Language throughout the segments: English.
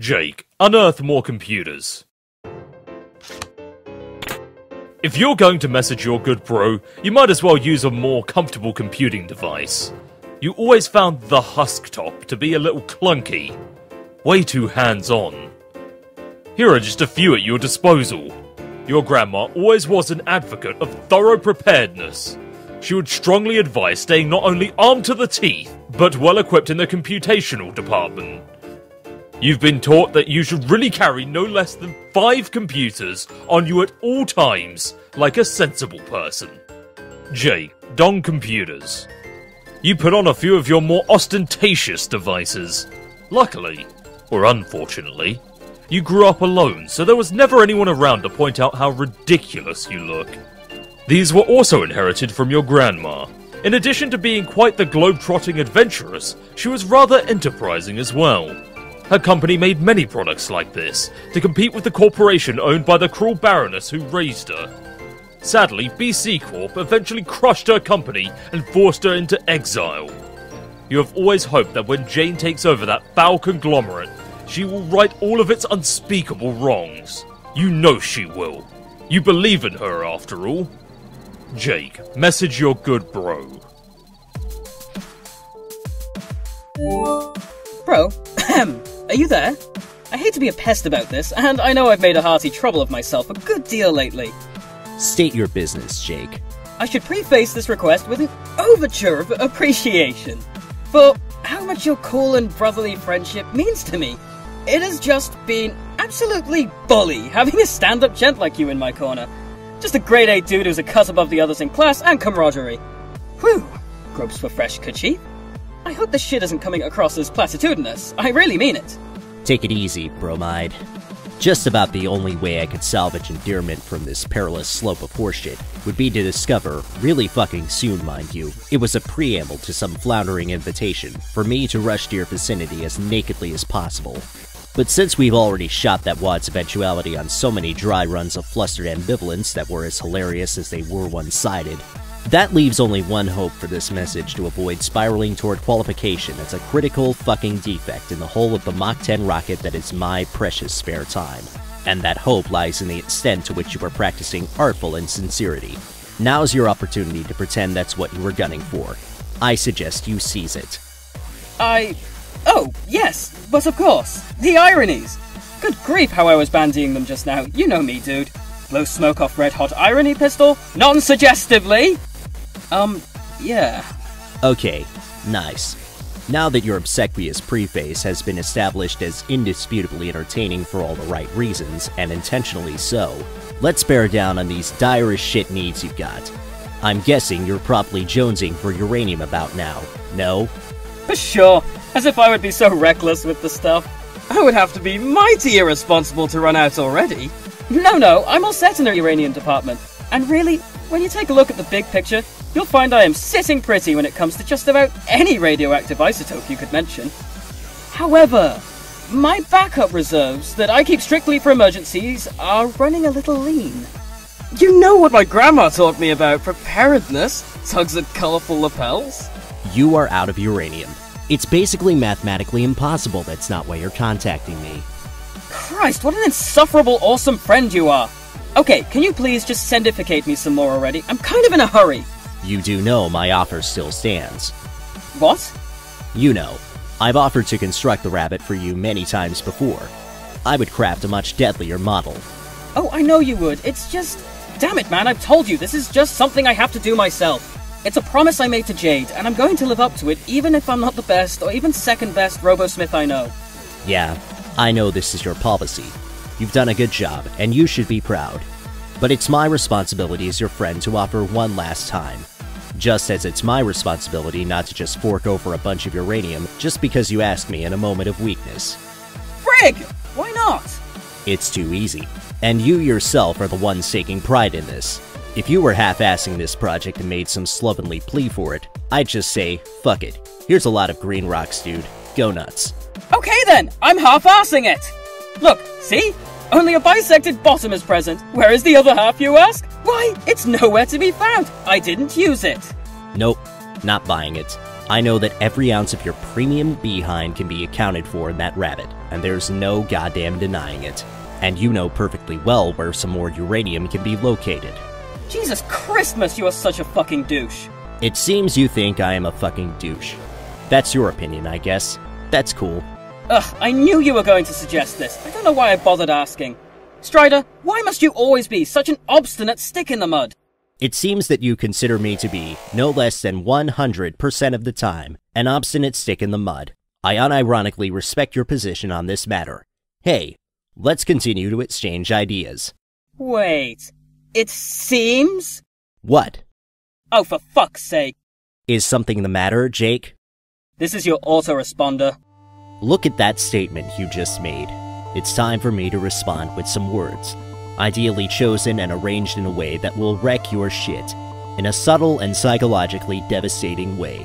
Jake, unearth more computers. If you're going to message your good bro, you might as well use a more comfortable computing device. You always found the Husk Top to be a little clunky, way too hands on. Here are just a few at your disposal. Your grandma always was an advocate of thorough preparedness. She would strongly advise staying not only armed to the teeth, but well equipped in the computational department. You've been taught that you should really carry no less than five computers on you at all times, like a sensible person. J. Dong Computers. You put on a few of your more ostentatious devices. Luckily, or unfortunately, you grew up alone, so there was never anyone around to point out how ridiculous you look. These were also inherited from your grandma. In addition to being quite the globe-trotting adventuress, she was rather enterprising as well. Her company made many products like this to compete with the corporation owned by the cruel baroness who raised her. Sadly, BC Corp eventually crushed her company and forced her into exile. You have always hoped that when Jane takes over that foul conglomerate, she will right all of its unspeakable wrongs. You know she will. You believe in her, after all. Jake, message your good bro. Bro, are you there? I hate to be a pest about this, and I know I've made a hearty trouble of myself a good deal lately. State your business, Jake. I should preface this request with an overture of appreciation for how much your cool and brotherly friendship means to me. It has just been absolutely bully having a stand-up gent like you in my corner. Just a grade A dude who's a cut above the others in class and camaraderie. Whew, gropes for fresh kerchief. I hope this shit isn't coming across as platitudinous. I really mean it. Take it easy, Bromide. Just about the only way I could salvage endearment from this perilous slope of horseshit would be to discover, really fucking soon, mind you, it was a preamble to some floundering invitation for me to rush to your vicinity as nakedly as possible. But since we've already shot that wad's eventuality on so many dry runs of flustered ambivalence that were as hilarious as they were one sided, that leaves only one hope for this message to avoid spiraling toward qualification as a critical fucking defect in the whole of the Mach 10 rocket that is my precious spare time. And that hope lies in the extent to which you are practicing artful insincerity. Now's your opportunity to pretend that's what you were gunning for. I suggest you seize it. I. Oh, yes, but of course. The ironies! Good grief, how I was bandying them just now. You know me, dude. Blow smoke off red hot irony pistol, non suggestively! Um, yeah. Okay, nice. Now that your obsequious preface has been established as indisputably entertaining for all the right reasons, and intentionally so, let's bear down on these direst shit needs you've got. I'm guessing you're probably jonesing for uranium about now, no? For sure, as if I would be so reckless with the stuff. I would have to be mighty irresponsible to run out already. No, no, I'm all set in the uranium department. And really, when you take a look at the big picture, you'll find I am sitting pretty when it comes to just about any radioactive isotope you could mention. However, my backup reserves that I keep strictly for emergencies are running a little lean. You know what my grandma taught me about preparedness, tugs at colorful lapels? You are out of uranium. It's basically mathematically impossible that's not why you're contacting me. Christ, what an insufferable awesome friend you are! Okay, can you please just sendificate me some more already? I'm kind of in a hurry. You do know my offer still stands. What? You know, I've offered to construct the rabbit for you many times before. I would craft a much deadlier model. Oh, I know you would. It's just. Damn it, man, I've told you, this is just something I have to do myself. It's a promise I made to Jade, and I'm going to live up to it even if I'm not the best or even second best RoboSmith I know. Yeah, I know this is your policy. You've done a good job, and you should be proud. But it's my responsibility as your friend to offer one last time. Just as it's my responsibility not to just fork over a bunch of uranium just because you asked me in a moment of weakness. Frig! Why not? It's too easy. And you yourself are the ones taking pride in this. If you were half-assing this project and made some slovenly plea for it, I'd just say, fuck it. Here's a lot of green rocks, dude. Go nuts. Okay then, I'm half-assing it! Look, see? Only a bisected bottom is present. Where is the other half, you ask? Why, it's nowhere to be found. I didn't use it. Nope, not buying it. I know that every ounce of your premium behind can be accounted for in that rabbit, and there's no goddamn denying it. And you know perfectly well where some more uranium can be located. Jesus Christmas, you are such a fucking douche. It seems you think I am a fucking douche. That's your opinion, I guess. That's cool. Ugh, I knew you were going to suggest this. I don't know why I bothered asking. Strider, why must you always be such an obstinate stick in the mud? It seems that you consider me to be, no less than 100% of the time, an obstinate stick in the mud. I unironically respect your position on this matter. Hey, let's continue to exchange ideas. Wait, it seems? What? Oh, for fuck's sake. Is something the matter, Jake? This is your autoresponder. Look at that statement you just made. It's time for me to respond with some words ideally chosen and arranged in a way that will wreck your shit, in a subtle and psychologically devastating way.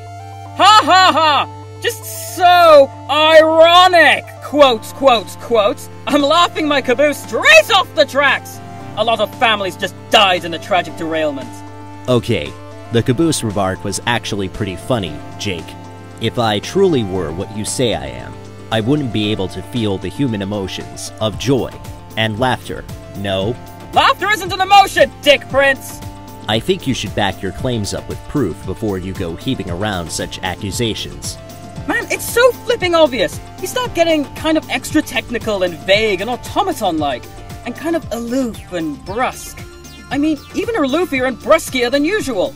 Ha ha ha! Just so ironic! Quotes, quotes, quotes. I'm laughing my caboose straight off the tracks! A lot of families just died in the tragic derailment. Okay, the caboose remark was actually pretty funny, Jake. If I truly were what you say I am, I wouldn't be able to feel the human emotions of joy and laughter no. Laughter isn't an emotion, Dick Prince! I think you should back your claims up with proof before you go heaping around such accusations. Man, it's so flipping obvious. You start getting kind of extra technical and vague and automaton like, and kind of aloof and brusque. I mean, even aloofier and bruskier than usual.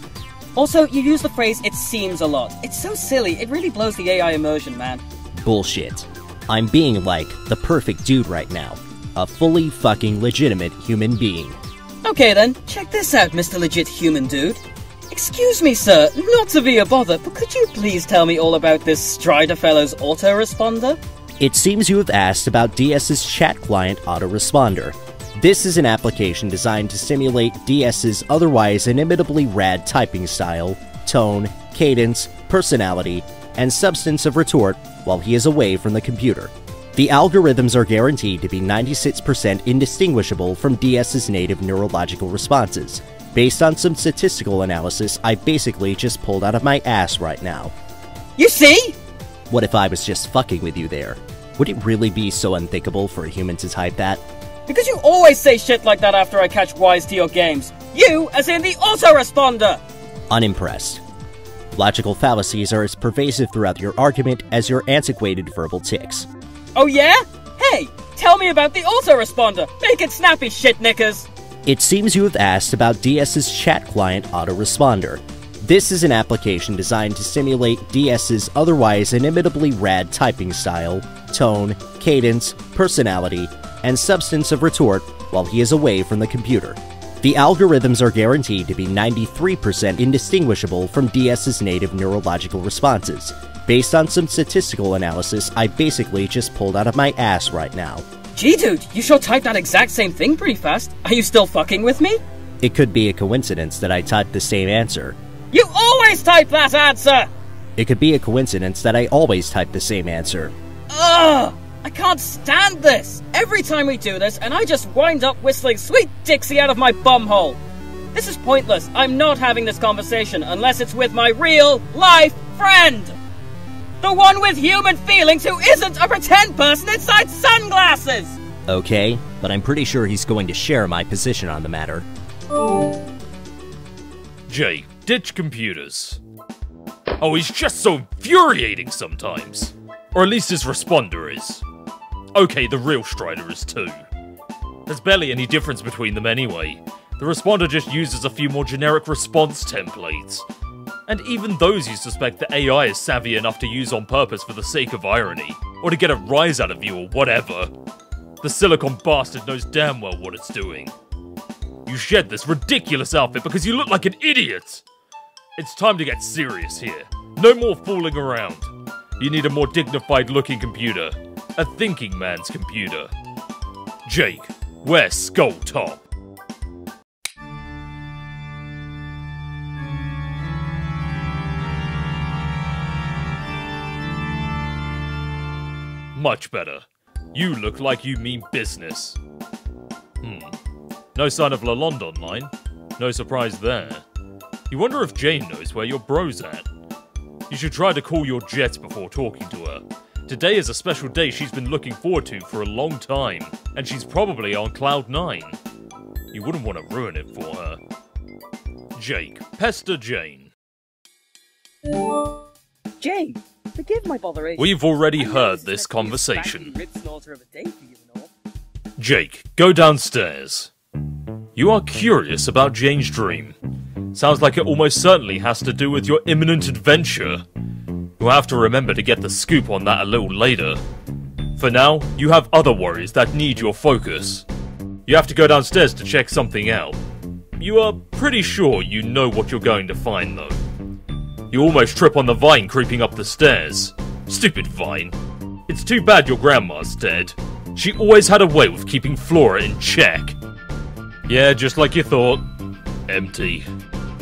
Also, you use the phrase it seems a lot. It's so silly, it really blows the AI immersion, man. Bullshit. I'm being like the perfect dude right now a fully fucking legitimate human being. Okay then, check this out, Mr. Legit Human Dude. Excuse me, sir, not to be a bother, but could you please tell me all about this Strider Fellow's autoresponder? It seems you have asked about DS's chat client autoresponder. This is an application designed to simulate DS's otherwise inimitably rad typing style, tone, cadence, personality, and substance of retort while he is away from the computer. The algorithms are guaranteed to be 96% indistinguishable from DS's native neurological responses, based on some statistical analysis I basically just pulled out of my ass right now. You see? What if I was just fucking with you there? Would it really be so unthinkable for a human to type that? Because you always say shit like that after I catch wise to your games. You, as in the autoresponder! Unimpressed. Logical fallacies are as pervasive throughout your argument as your antiquated verbal tics. Oh yeah? Hey, tell me about the autoresponder. Make it snappy, shit knickers. It seems you have asked about DS's chat client autoresponder. This is an application designed to simulate DS's otherwise inimitably rad typing style, tone, cadence, personality, and substance of retort while he is away from the computer. The algorithms are guaranteed to be 93% indistinguishable from DS's native neurological responses, based on some statistical analysis I basically just pulled out of my ass right now. Gee, dude, you sure typed that exact same thing pretty fast. Are you still fucking with me? It could be a coincidence that I typed the same answer. You always type that answer! It could be a coincidence that I always type the same answer. Ugh! I can't stand this! Every time we do this, and I just wind up whistling Sweet Dixie out of my bumhole. This is pointless. I'm not having this conversation unless it's with my real life friend! The one with human feelings who isn't a pretend person inside sunglasses! Okay, but I'm pretty sure he's going to share my position on the matter. Jay, ditch computers. Oh, he's just so infuriating sometimes. Or at least his responder is. Okay, the real Strider is too. There's barely any difference between them anyway. The responder just uses a few more generic response templates, and even those you suspect the AI is savvy enough to use on purpose for the sake of irony, or to get a rise out of you or whatever. The silicon bastard knows damn well what it's doing. You shed this ridiculous outfit because you look like an idiot! It's time to get serious here. No more fooling around. You need a more dignified looking computer. A thinking man's computer. Jake, wear skull top. Much better. You look like you mean business. Hmm. No sign of Lalonde online. No surprise there. You wonder if Jane knows where your bro's at. You should try to call your jet before talking to her. Today is a special day she's been looking forward to for a long time, and she's probably on cloud nine. You wouldn't want to ruin it for her. Jake, pester Jane. Jane, forgive my botheration. We've already heard is this meant to be a spanky conversation. rib snorter of a day for you and all. Jake, go downstairs. You are curious about Jane's dream. Sounds like it almost certainly has to do with your imminent adventure. You'll have to remember to get the scoop on that a little later. For now, you have other worries that need your focus. You have to go downstairs to check something out. You are pretty sure you know what you're going to find, though. You almost trip on the vine creeping up the stairs. Stupid vine. It's too bad your grandma's dead. She always had a way with keeping Flora in check. Yeah, just like you thought. Empty.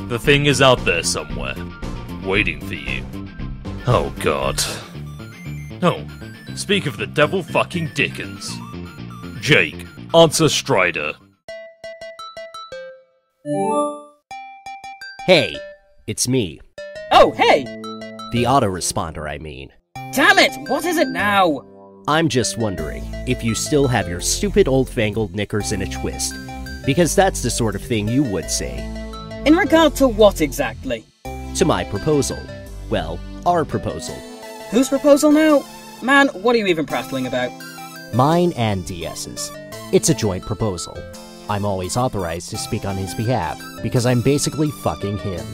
The thing is out there somewhere, waiting for you. Oh god. Oh, speak of the devil fucking Dickens. Jake, answer Strider. Hey, it's me. Oh, hey! The autoresponder, I mean. Damn it! What is it now? I'm just wondering if you still have your stupid old fangled knickers in a twist. Because that's the sort of thing you would say In regard to what exactly? to my proposal. Well, our proposal. Whose proposal now? Man, what are you even prattling about? Mine and DS's. It's a joint proposal. I'm always authorized to speak on his behalf because I'm basically fucking him.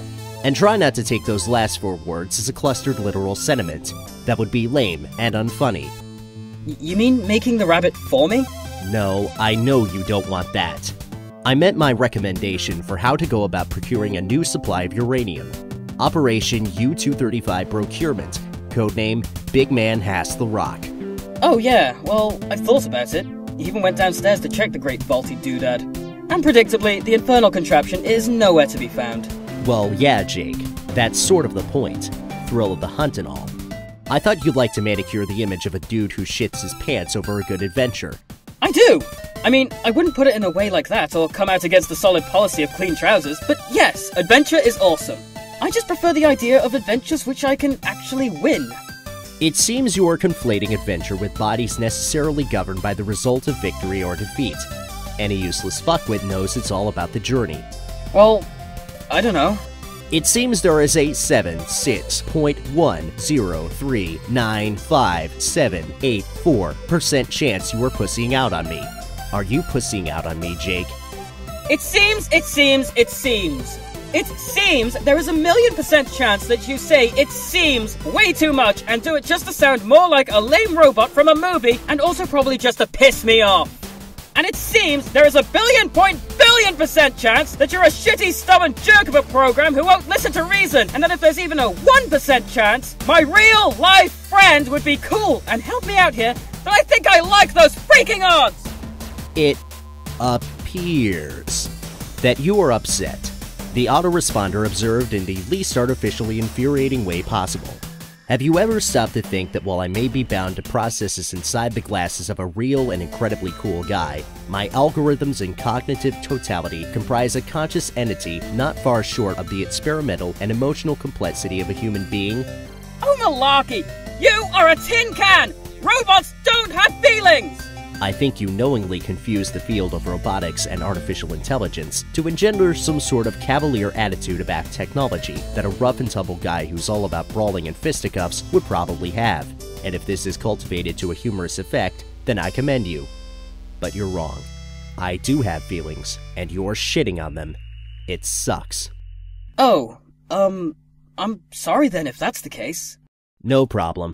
And try not to take those last four words as a clustered literal sentiment. That would be lame and unfunny. Y- you mean making the rabbit for me? No, I know you don't want that. I meant my recommendation for how to go about procuring a new supply of uranium. Operation U 235 Procurement, codename Big Man Has the Rock. Oh yeah, well, I've thought about it. Even went downstairs to check the great vaulty doodad. And predictably, the infernal contraption is nowhere to be found. Well, yeah, Jake, that's sort of the point. Thrill of the hunt and all. I thought you'd like to manicure the image of a dude who shits his pants over a good adventure. I do! I mean, I wouldn't put it in a way like that or come out against the solid policy of clean trousers, but yes, adventure is awesome. I just prefer the idea of adventures which I can actually win. It seems you are conflating adventure with bodies necessarily governed by the result of victory or defeat. Any useless fuckwit knows it's all about the journey. Well, I don't know. It seems there is a 76.10395784% chance you are pussying out on me. Are you pussying out on me, Jake? It seems, it seems, it seems. It seems there is a million percent chance that you say it seems way too much and do it just to sound more like a lame robot from a movie and also probably just to piss me off. And it seems there is a billion point billion percent chance that you're a shitty, stubborn jerk of a program who won't listen to reason, and that if there's even a 1% chance, my real life friend would be cool and help me out here, but I think I like those freaking odds! It appears that you are upset. The autoresponder observed in the least artificially infuriating way possible. Have you ever stopped to think that while I may be bound to processes inside the glasses of a real and incredibly cool guy, my algorithms and cognitive totality comprise a conscious entity not far short of the experimental and emotional complexity of a human being? Oh, malarkey! You are a tin can! Robots don't have feelings! I think you knowingly confuse the field of robotics and artificial intelligence to engender some sort of cavalier attitude about technology that a rough and tumble guy who's all about brawling and fisticuffs would probably have. And if this is cultivated to a humorous effect, then I commend you. But you're wrong. I do have feelings, and you're shitting on them. It sucks. Oh, um, I'm sorry then if that's the case. No problem.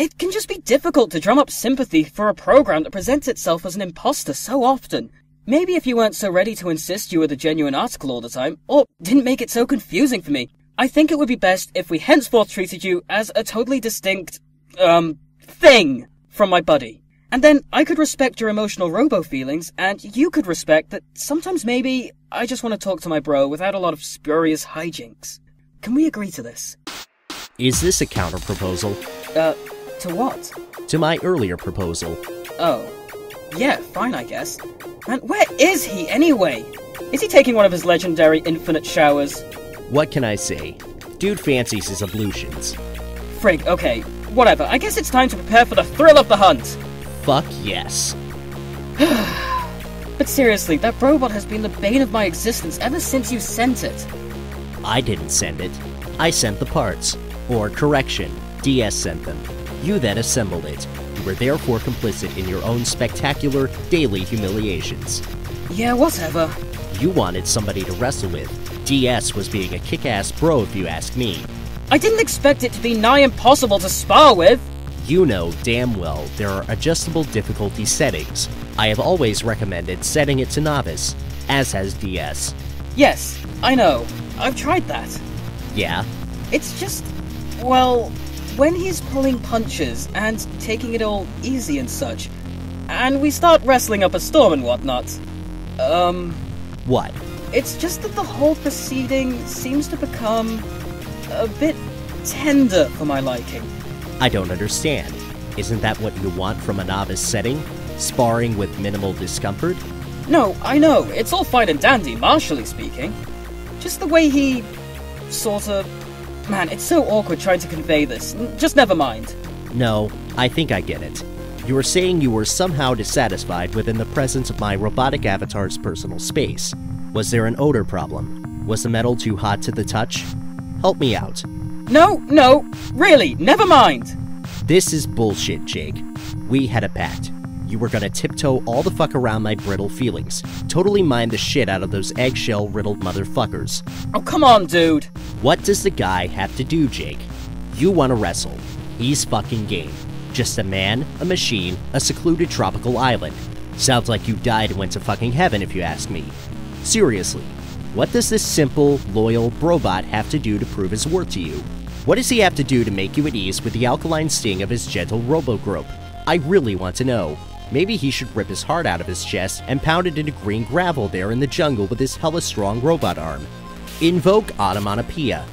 It can just be difficult to drum up sympathy for a program that presents itself as an imposter so often. Maybe if you weren't so ready to insist you were the genuine article all the time, or didn't make it so confusing for me, I think it would be best if we henceforth treated you as a totally distinct, um, thing from my buddy. And then I could respect your emotional robo feelings, and you could respect that sometimes maybe I just want to talk to my bro without a lot of spurious hijinks. Can we agree to this? Is this a counterproposal Uh, to what? to my earlier proposal? Oh. Yeah, fine, I guess. Man, where is he anyway? Is he taking one of his legendary infinite showers? What can I say? Dude fancies his ablutions. Frig, okay. Whatever. I guess it's time to prepare for the thrill of the hunt. Fuck yes. But seriously, that robot has been the bane of my existence ever since you sent it. I didn't send it. I sent the parts. Or correction, DS sent them. You then assembled it. You were therefore complicit in your own spectacular daily humiliations. Yeah, whatever. You wanted somebody to wrestle with. DS was being a kick ass bro, if you ask me. I didn't expect it to be nigh impossible to spar with. You know damn well there are adjustable difficulty settings. I have always recommended setting it to novice, as has DS. Yes, I know. I've tried that. Yeah, It's just. Well, when he's pulling punches and taking it all easy and such, and we start wrestling up a storm and whatnot, um. what? It's just that the whole proceeding seems to become a bit tender for my liking. I don't understand. Isn't that what you want from a novice setting? Sparring with minimal discomfort? No, I know, it's all fine and dandy, martially speaking. Just the way he. sorta. Man, it's so awkward trying to convey this. Just never mind. No, I think I get it. You were saying you were somehow dissatisfied within the presence of my robotic avatar's personal space. Was there an odor problem? Was the metal too hot to the touch? Help me out. No, no, really, never mind. This is bullshit, Jake. We had a pact. You were gonna tiptoe all the fuck around my brittle feelings. Totally mind the shit out of those eggshell riddled motherfuckers. Oh, come on, dude. What does the guy have to do, Jake? You wanna wrestle. He's fucking game. Just a man, a machine, a secluded tropical island. Sounds like you died and went to fucking heaven if you ask me. Seriously, what does this simple, loyal robot have to do to prove his worth to you? What does he have to do to make you at ease with the alkaline sting of his gentle robo-grope? I really want to know. Maybe he should rip his heart out of his chest and pound it into green gravel there in the jungle with his hella strong robot arm. Invoke Automatopoeia.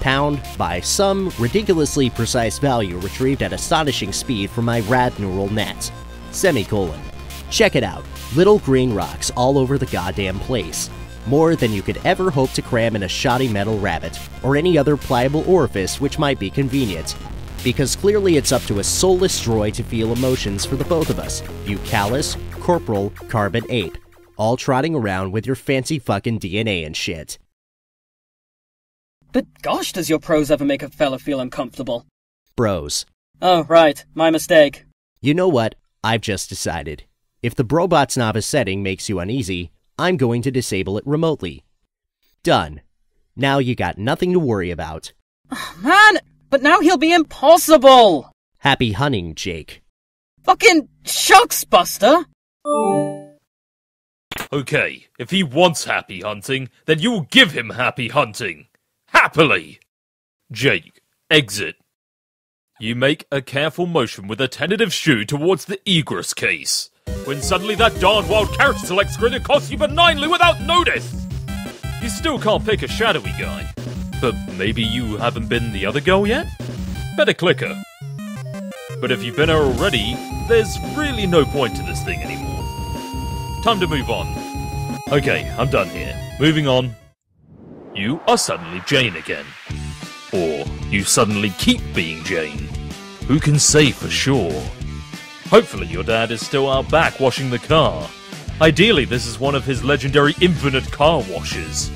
Pound by some ridiculously precise value retrieved at astonishing speed from my rad neural net. Semicolon. Check it out. Little green rocks all over the goddamn place. More than you could ever hope to cram in a shoddy metal rabbit, or any other pliable orifice which might be convenient. Because clearly it's up to a soulless droid to feel emotions for the both of us, you callous, corporal, carbon ape, all trotting around with your fancy fucking DNA and shit. But gosh, does your prose ever make a fella feel uncomfortable? Bros. Oh, right, my mistake. You know what? I've just decided. If the Brobot's novice setting makes you uneasy, I'm going to disable it remotely. Done. Now you got nothing to worry about. Oh, Man, but now he'll be impossible! Happy hunting, Jake. Fucking shucks, Buster! Okay, if he wants happy hunting, then you will give him happy hunting. Happily! Jake, exit. You make a careful motion with a tentative shoe towards the egress case. When suddenly that darn wild character select screen accosts you benignly without notice! You still can't pick a shadowy guy. But maybe you haven't been the other girl yet? Better click her. But if you've been her already, there's really no point to this thing anymore. Time to move on. Okay, I'm done here. Moving on. You are suddenly Jane again. Or you suddenly keep being Jane. Who can say for sure? Hopefully, your dad is still out back washing the car. Ideally, this is one of his legendary infinite car washes.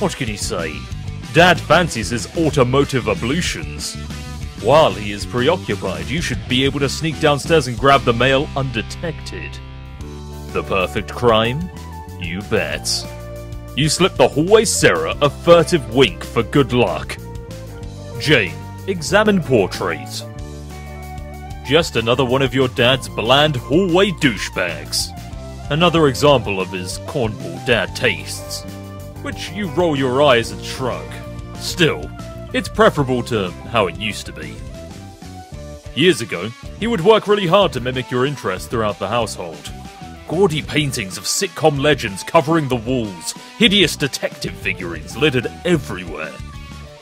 What can he say? Dad fancies his automotive ablutions. While he is preoccupied, you should be able to sneak downstairs and grab the mail undetected. The perfect crime? You bet. You slip the hallway Sarah a furtive wink for good luck. Jane, examine portrait. Just another one of your dad's bland hallway douchebags. Another example of his cornball dad tastes. Which you roll your eyes and shrug. Still, it's preferable to how it used to be. Years ago, he would work really hard to mimic your interests throughout the household. Gaudy paintings of sitcom legends covering the walls, hideous detective figurines littered everywhere.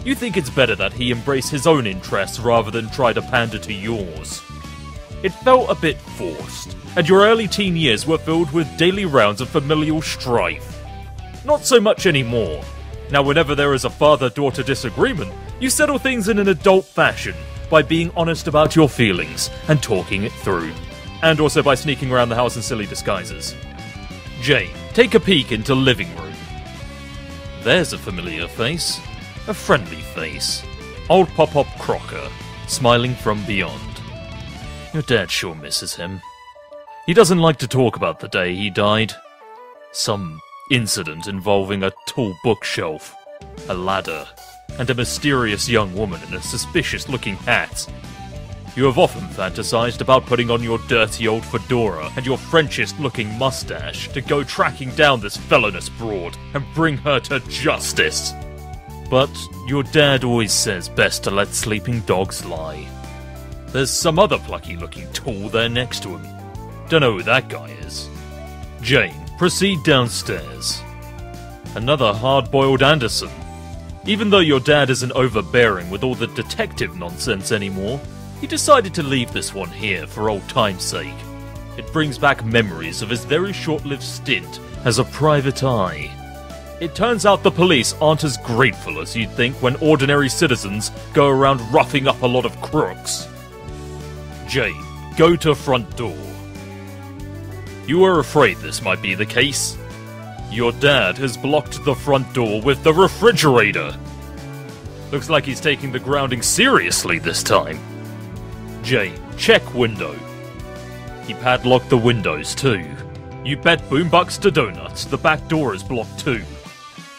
You think it's better that he embrace his own interests rather than try to pander to yours. It felt a bit forced, and your early teen years were filled with daily rounds of familial strife. Not so much anymore. Now, whenever there is a father daughter disagreement, you settle things in an adult fashion, by being honest about your feelings and talking it through, and also by sneaking around the house in silly disguises. Jane, take a peek into living room. There's a familiar face, a friendly face. Old Pop Pop Crocker, smiling from beyond. Your dad sure misses him. He doesn't like to talk about the day he died. Some incident involving a tall bookshelf, a ladder, and a mysterious young woman in a suspicious looking hat. You have often fantasized about putting on your dirty old fedora and your Frenchest looking mustache to go tracking down this felonious broad and bring her to justice. But your dad always says best to let sleeping dogs lie. There's some other plucky looking tool there next to him. Dunno who that guy is. Jane, proceed downstairs. Another hard boiled Anderson. Even though your dad isn't overbearing with all the detective nonsense anymore, he decided to leave this one here for old time's sake. It brings back memories of his very short lived stint as a private eye. It turns out the police aren't as grateful as you'd think when ordinary citizens go around roughing up a lot of crooks. Jane, go to front door. You were afraid this might be the case. Your dad has blocked the front door with the refrigerator. Looks like he's taking the grounding seriously this time. Jane, check window. He padlocked the windows too. You bet boonbucks to donuts, the back door is blocked too.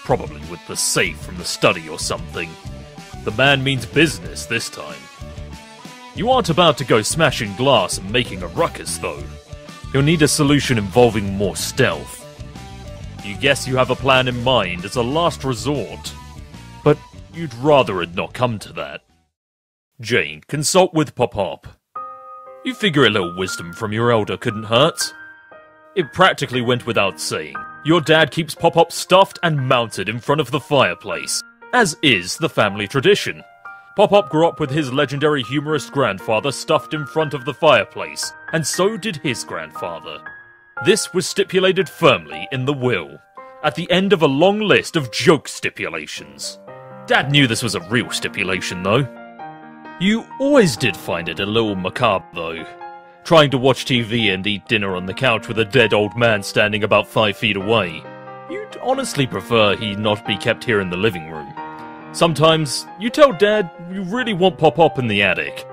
Probably with the safe from the study or something. The man means business this time. You aren't about to go smashing glass and making a ruckus though. You'll need a solution involving more stealth. You guess you have a plan in mind as a last resort, but you'd rather it not come to that. Jane, consult with Pop Pop. You figure a little wisdom from your elder couldn't hurt. It practically went without saying. Your dad keeps Pop Pop stuffed and mounted in front of the fireplace, as is the family tradition. Pop Pop grew up with his legendary humorist grandfather stuffed in front of the fireplace, and so did his grandfather. This was stipulated firmly in the will, at the end of a long list of joke stipulations. Dad knew this was a real stipulation, though. You always did find it a little macabre, though. Trying to watch TV and eat dinner on the couch with a dead old man standing about five feet away. You'd honestly prefer he not be kept here in the living room. Sometimes you tell Dad you really want Pop Pop in the attic.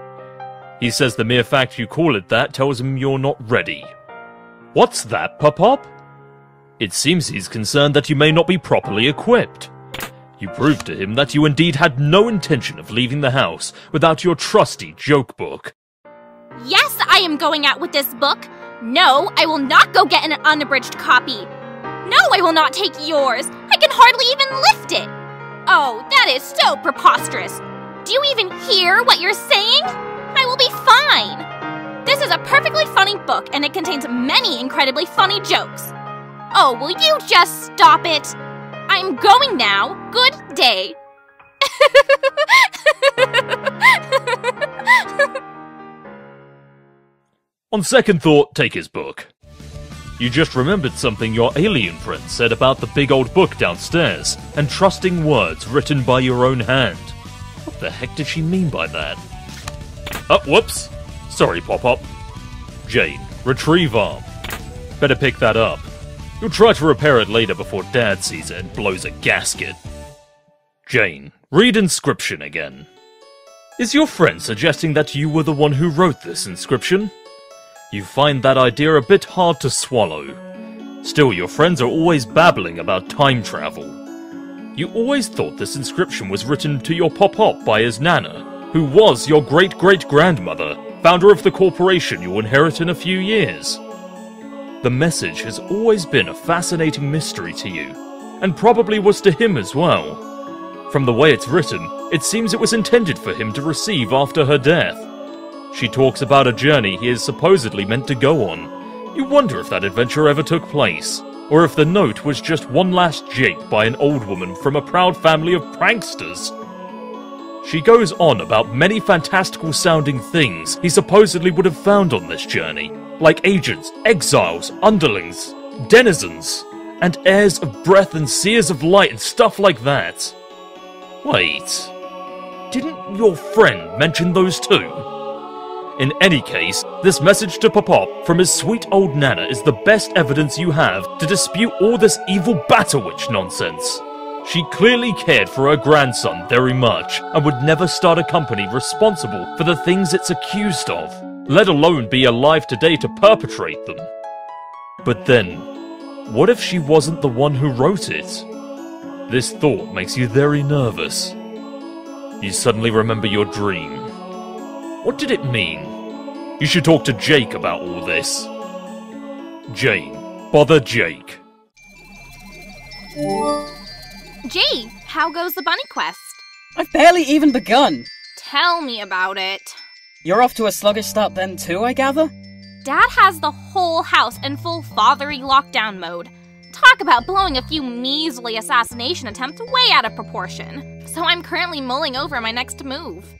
He says the mere fact you call it that tells him you're not ready. What's that, Pop Pop? It seems he's concerned that you may not be properly equipped. You proved to him that you indeed had no intention of leaving the house without your trusty joke book. Yes, I am going out with this book. No, I will not go get an unabridged copy. No, I will not take yours. I can hardly even lift it. Oh, that is so preposterous. Do you even hear what you're saying? I will be fine. This is a perfectly funny book, and it contains many incredibly funny jokes. Oh, will you just stop it? I'm going now. Good day. On second thought, take his book. You just remembered something your alien friend said about the big old book downstairs, and trusting words written by your own hand. What the heck did she mean by that? Oh, whoops. Sorry, Pop Pop. Jane, retrieve arm. Better pick that up. You'll try to repair it later before Dad sees it and blows a gasket. Jane, read inscription again. Is your friend suggesting that you were the one who wrote this inscription? You find that idea a bit hard to swallow. Still, your friends are always babbling about time travel. You always thought this inscription was written to your Pop Pop by his nana, who was your great-great-grandmother, founder of the corporation you'll inherit in a few years. The message has always been a fascinating mystery to you, and probably was to him as well. From the way it's written, it seems it was intended for him to receive after her death. She talks about a journey he is supposedly meant to go on. You wonder if that adventure ever took place, or if the note was just one last jape by an old woman from a proud family of pranksters. She goes on about many fantastical sounding things he supposedly would have found on this journey, like agents, exiles, underlings, denizens, and heirs of breath and seers of light and stuff like that. Wait. didn't your friend mention those too? In any case, this message to Pop Pop from his sweet old Nana is the best evidence you have to dispute all this evil Batterwitch nonsense. She clearly cared for her grandson very much and would never start a company responsible for the things it's accused of, let alone be alive today to perpetrate them. But then, what if she wasn't the one who wrote it? This thought makes you very nervous. You suddenly remember your dream. What did it mean? You should talk to Jake about all this. Jane, bother Jake. Jade, how goes the bunny quest? I've barely even begun. Tell me about it. You're off to a sluggish start then too, I gather? Dad has the whole house in full fathery lockdown mode. Talk about blowing a few measly assassination attempts way out of proportion. So I'm currently mulling over my next move.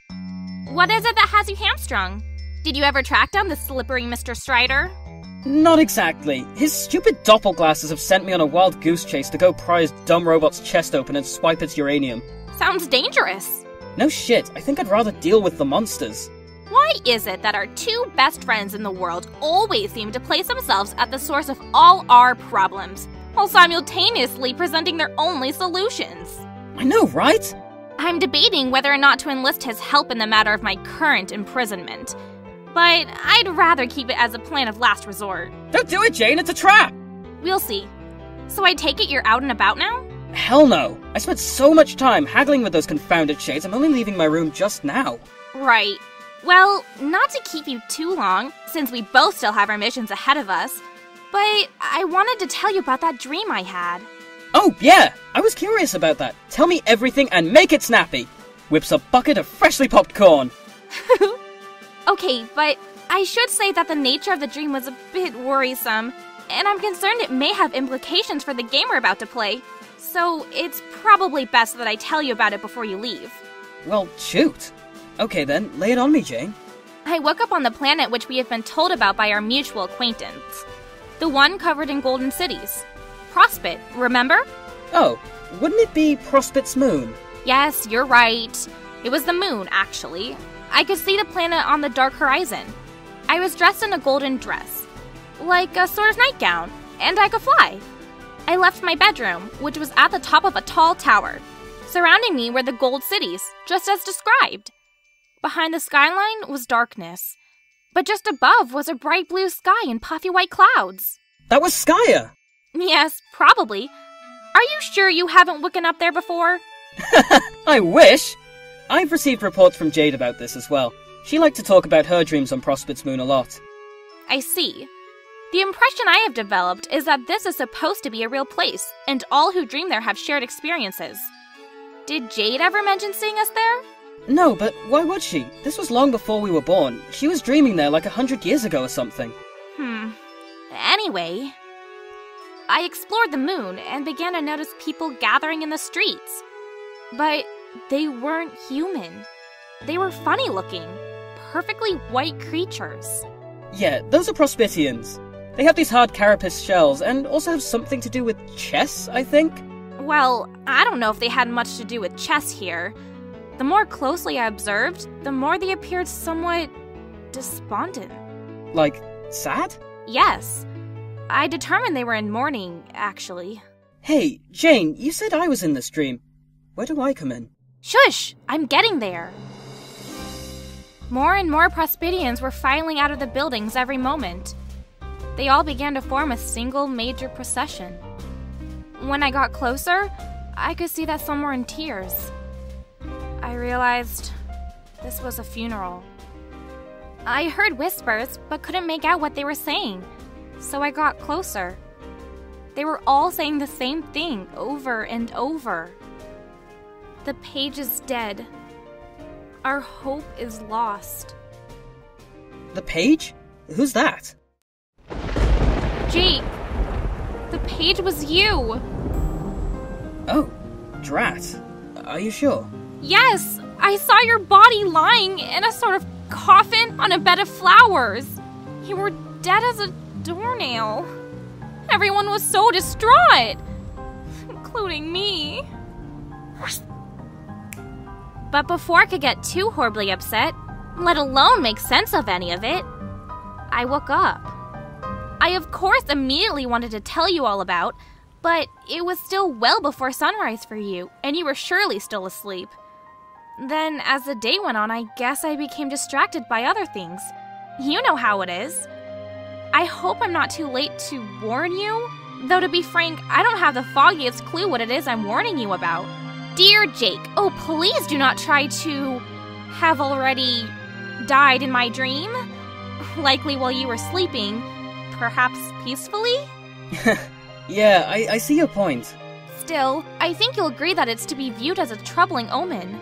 What is it that has you hamstrung? Did you ever track down the slippery Mr. Strider? Not exactly. His stupid doppelglasses have sent me on a wild goose chase to go pry his dumb robot's chest open and swipe its uranium. Sounds dangerous. No shit, I think I'd rather deal with the monsters. Why is it that our two best friends in the world always seem to place themselves at the source of all our problems, while simultaneously presenting their only solutions? I know, right? I'm debating whether or not to enlist his help in the matter of my current imprisonment. But I'd rather keep it as a plan of last resort. Don't do it, Jane, it's a trap! We'll see. So I take it you're out and about now? Hell no. I spent so much time haggling with those confounded shades, I'm only leaving my room just now. Right. Well, not to keep you too long, since we both still have our missions ahead of us, but I wanted to tell you about that dream I had. Oh, yeah! I was curious about that. Tell me everything and make it snappy! Whips a bucket of freshly popped corn. okay, but I should say that the nature of the dream was a bit worrisome, and I'm concerned it may have implications for the game we're about to play. So it's probably best that I tell you about it before you leave. Well, shoot. Okay then, lay it on me, Jane. I woke up on the planet which we have been told about by our mutual acquaintance. The one covered in golden cities. Prospit, remember? Oh, wouldn't it be Prospit's moon? Yes, you're right. It was the moon, actually. I could see the planet on the dark horizon. I was dressed in a golden dress, like a sort of nightgown, and I could fly. I left my bedroom, which was at the top of a tall tower. Surrounding me were the gold cities, just as described. Behind the skyline was darkness, but just above was a bright blue sky and puffy white clouds. That was Skaia! Yes, probably. Are you sure you haven't woken up there before? I wish! I've received reports from Jade about this as well. She liked to talk about her dreams on Prospit's moon a lot. I see. The impression I have developed is that this is supposed to be a real place, and all who dream there have shared experiences. Did Jade ever mention seeing us there? No, but why would she? This was long before we were born. She was dreaming there like a hundred years ago or something. Hmm. Anyway, I explored the moon and began to notice people gathering in the streets. But they weren't human. They were funny looking, perfectly white creatures. Yeah, those are Prospitians. They have these hard carapace shells and also have something to do with chess, I think. Well, I don't know if they had much to do with chess here. The more closely I observed, the more they appeared somewhat despondent. Like, sad? Yes. I determined they were in mourning, actually. Hey, Jane, you said I was in this dream. Where do I come in? Shush! I'm getting there. More and more Prospitians were filing out of the buildings every moment. They all began to form a single major procession. When I got closer, I could see that some were in tears. I realized this was a funeral. I heard whispers, but couldn't make out what they were saying, so I got closer. They were all saying the same thing over and over. The page is dead. Our hope is lost. The page? Who's that? Jake, the page was you. Oh, drat. Are you sure? Yes, I saw your body lying in a sort of coffin on a bed of flowers. You were dead as a doornail. Everyone was so distraught, including me. But before I could get too horribly upset, let alone make sense of any of it, I woke up. I, of course, immediately wanted to tell you all about, but it was still well before sunrise for you, and you were surely still asleep. Then, as the day went on, I guess I became distracted by other things. You know how it is. I hope I'm not too late to warn you, though to be frank, I don't have the foggiest clue what it is I'm warning you about. Dear Jake, oh please do not try to have already died in my dream. Likely while you were sleeping, perhaps peacefully? yeah, I, I see your point. Still, I think you'll agree that it's to be viewed as a troubling omen.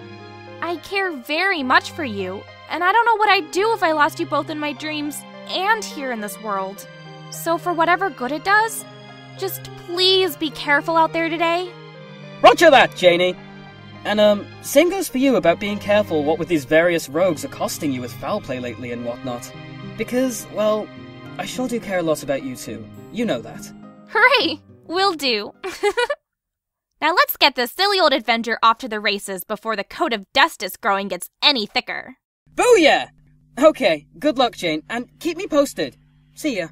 I care very much for you, and I don't know what I'd do if I lost you both in my dreams and here in this world. So, for whatever good it does, just please be careful out there today. Roger that, Janie. And, um, same goes for you about being careful what with these various rogues accosting you with foul play lately and whatnot. Because, well, I sure do care a lot about you too. You know that. Hooray! Will do. now let's get this silly old adventure off to the races before the coat of dust is growing gets any thicker. Booyah! Okay, good luck, Jane, and keep me posted. See ya.